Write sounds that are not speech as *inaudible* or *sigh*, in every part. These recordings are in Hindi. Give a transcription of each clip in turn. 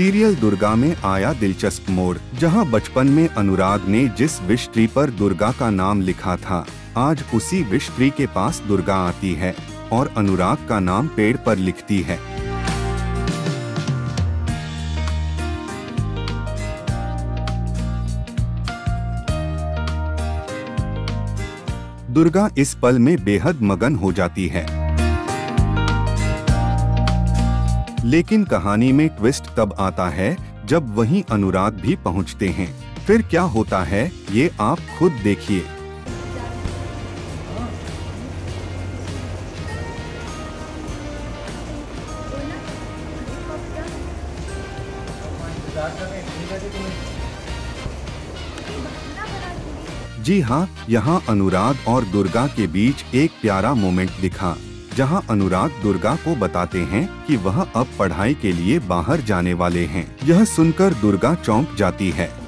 सीरियल दुर्गा में आया दिलचस्प मोड़, जहाँ बचपन में अनुराग ने जिस विश ट्री पर दुर्गा का नाम लिखा था, आज उसी विश ट्री के पास दुर्गा आती है, और अनुराग का नाम पेड़ पर लिखती है। दुर्गा इस पल में बेहद मगन हो जाती है। लेकिन कहानी में ट्विस्ट तब आता है जब वहीं अनुराग भी पहुँचते हैं। फिर क्या होता है, ये आप खुद देखिए। जी हाँ यहाँ अनुराग और दुर्गा के बीच एक प्यारा मोमेंट दिखा। जहाँ अनुराग दुर्गा को बताते हैं कि वह अब पढ़ाई के लिए बाहर जाने वाले हैं। यह सुनकर दुर्गा चौंक जाती है।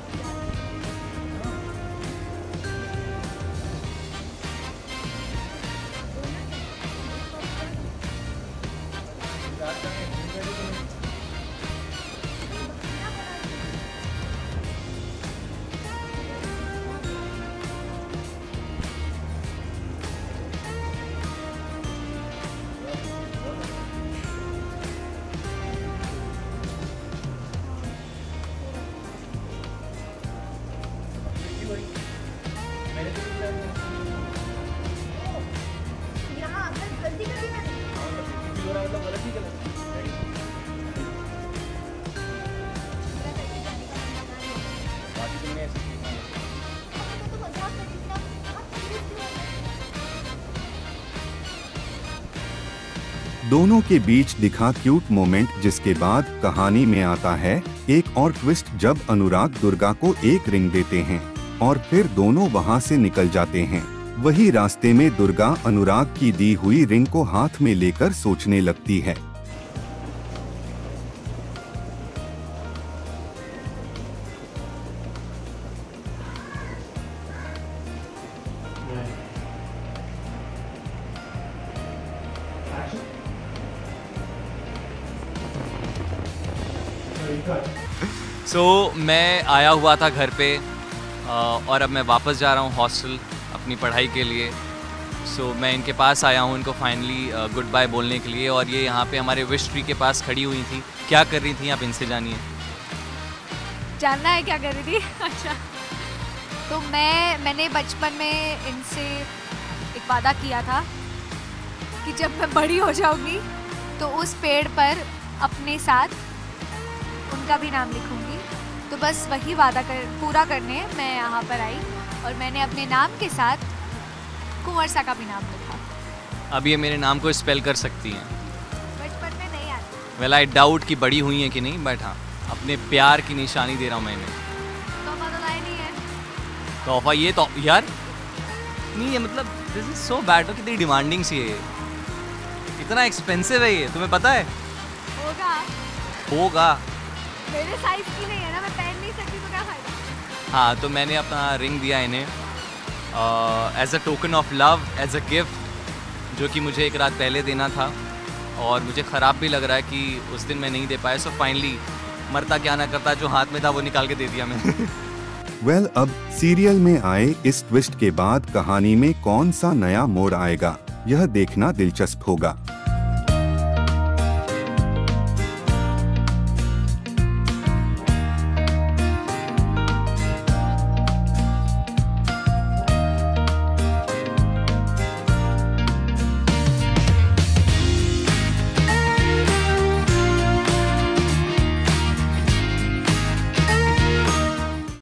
दोनों के बीच दिखा क्यूट मोमेंट जिसके बाद कहानी में आता है, एक और ट्विस्ट जब अनुराग दुर्गा को एक रिंग देते हैं और फिर दोनों वहाँ से निकल जाते हैं। वही रास्ते में दुर्गा अनुराग की दी हुई रिंग को हाथ में लेकर सोचने लगती है। सो so, मैं आया हुआ था घर पे और अब मैं वापस जा रहा हूँ हॉस्टल अपनी पढ़ाई के लिए। सो so, मैं इनके पास आया हूँ इनको फाइनली गुड बाय बोलने के लिए और ये यहाँ पे हमारे विश ट्री के पास खड़ी हुई थी। क्या कर रही थी आप इनसे जानिए। जानना है क्या कर रही थी? *laughs* अच्छा। तो मैं मैंने बचपन में इनसे एक वादा किया था कि जब मैं बड़ी हो जाऊँगी तो उस पेड़ पर अपने साथ उनका भी नाम लिखूँगी। तो बस वही वादा कर पूरा करने मैं यहाँ पर आई और मैंने अपने नाम के साथ कुंवर सा का भी नाम लिखा। अब ये मेरे नाम को स्पेल कर सकती हैं। बचपन में नहीं आती। वेल आई डाउट कि बड़ी हुई हैं कि नहीं बट हाँ अपने प्यार की निशानी दे रहा हूँ मैं इन्हें तो पता नहीं है। तोहफा ये तो यार नहीं ये मतलब दिस इज़ सो बैड हो कितनी डिमांडिंग सी है ये। इतना एक्सपेंसिव है ये तुम्हें पता है? होगा। होगा। मेरे साइज़ की नहीं है ना मैं पहन नहीं सकती तो क्या फ़ायदा? हाँ तो मैंने अपना रिंग दिया इन्हें। As a token of love as a gift जो कि मुझे एक रात पहले देना था। और मुझे ख़राब भी लग रहा है कि उस दिन मैं नहीं दे पाया। सो फाइनली मरता क्या ना करता जो हाथ में था वो निकाल के दे दिया मैंने। वेल *laughs* well, अब सीरियल में आए इस ट्विस्ट के बाद कहानी में कौन सा नया मोड़ आएगा यह देखना दिलचस्प होगा।